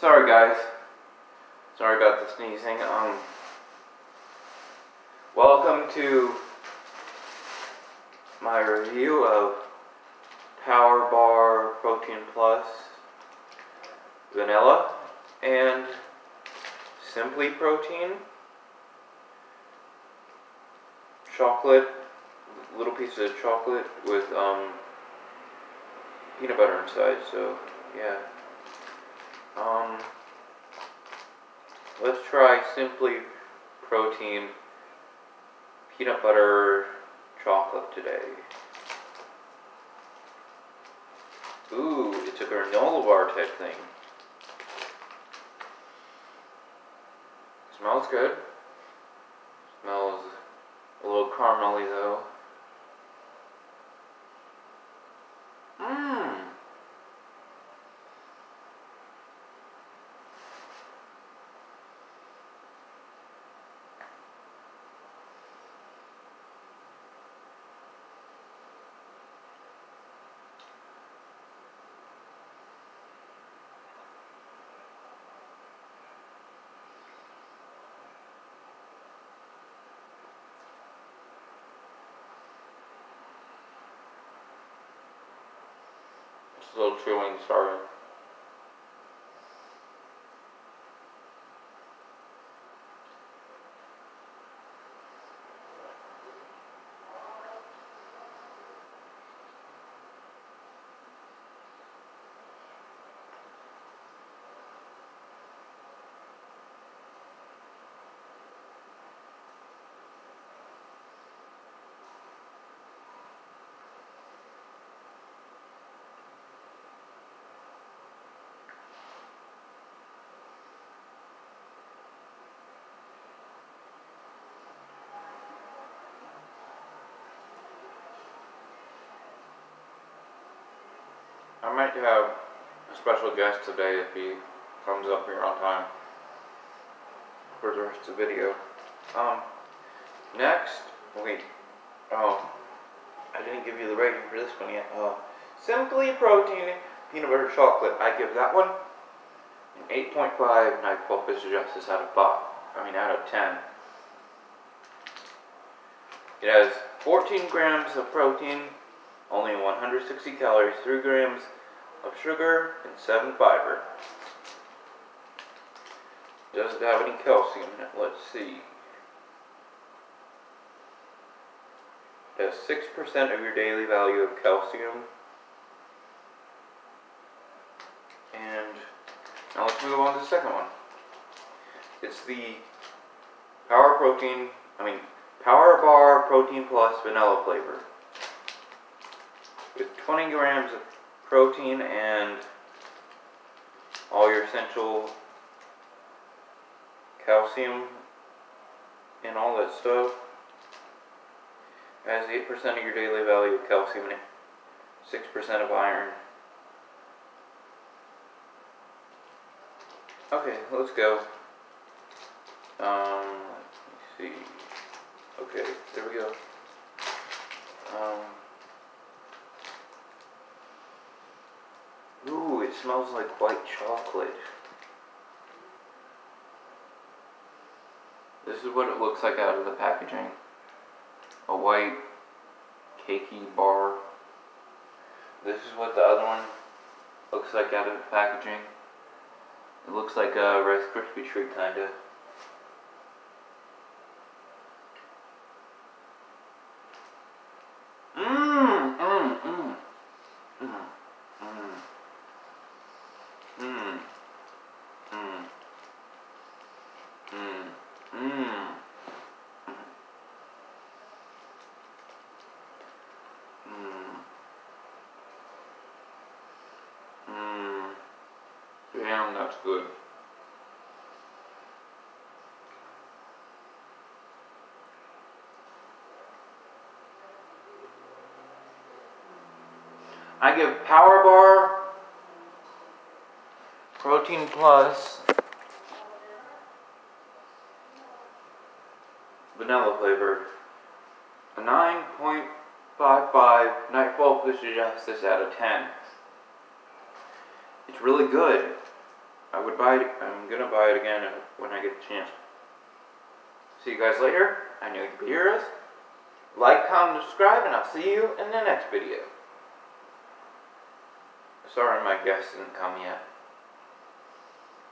Sorry guys. Sorry about the sneezing. Um Welcome to my review of Power Bar Protein Plus Vanilla and Simply Protein chocolate little pieces of chocolate with um peanut butter inside so yeah um, let's try Simply Protein Peanut Butter Chocolate today. Ooh, it's a granola bar type thing. Smells good. Smells a little caramelly though. Little chewing, sorry. I might have a special guest today if he comes up here on time for the rest of the video. Um, next, wait, oh, I didn't give you the rating for this one yet. Uh, Simply Protein Peanut Butter Chocolate. I give that one an 8.5 and I focus justice out of 5. I mean, out of 10. It has 14 grams of protein, 160 calories, 3 grams of sugar, and 7 fiber. Does it have any calcium in it? Let's see. It has 6% of your daily value of calcium. And now let's move on to the second one. It's the Power Protein, I mean, Power Bar Protein Plus Vanilla flavor. With 20 grams of protein and all your essential calcium and all that stuff. Has 8% of your daily value of calcium and 6% of iron. Okay, let's go. Um, let me see. Okay, there we go. Um, ooh, it smells like white chocolate. This is what it looks like out of the packaging. A white cakey bar. This is what the other one looks like out of the packaging. It looks like a Rice Krispie treat kinda. That's good. I give Power Bar Protein Plus vanilla flavor a 9.55 Nightfall Fish Justice out of 10. It's really good. I would buy it. I'm gonna buy it again uh, when I get the chance. See you guys later. I know you'll be heroes. Like, comment, subscribe, and I'll see you in the next video. Sorry my guest didn't come yet.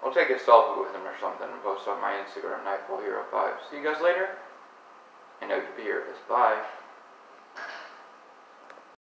I'll take a selfie with him or something and post on my Instagram, Nightfall Hero 5. See you guys later. I know you'll be heroes. Bye.